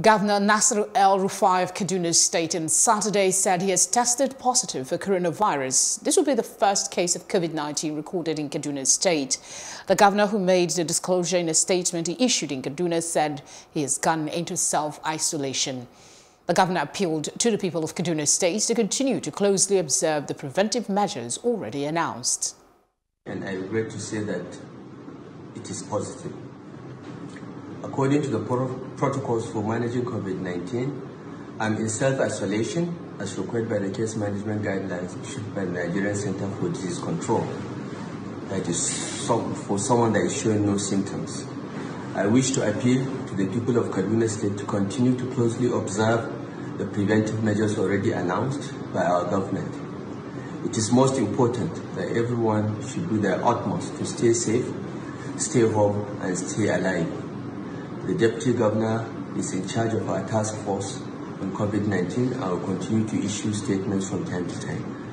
Governor Nasir El Rufai of Kaduna State on Saturday said he has tested positive for coronavirus. This will be the first case of COVID-19 recorded in Kaduna State. The governor who made the disclosure in a statement he issued in Kaduna said he has gone into self-isolation. The governor appealed to the people of Kaduna State to continue to closely observe the preventive measures already announced. And I regret to say that it is positive. According to the pro protocols for managing COVID-19, I'm in self-isolation as required by the case management guidelines issued by the Nigerian Center for Disease Control. That is some, for someone that is showing no symptoms. I wish to appeal to the people of Kaduna State to continue to closely observe the preventive measures already announced by our government. It is most important that everyone should do their utmost to stay safe, stay home, and stay alive. The Deputy Governor is in charge of our task force on COVID-19 and will continue to issue statements from time to time.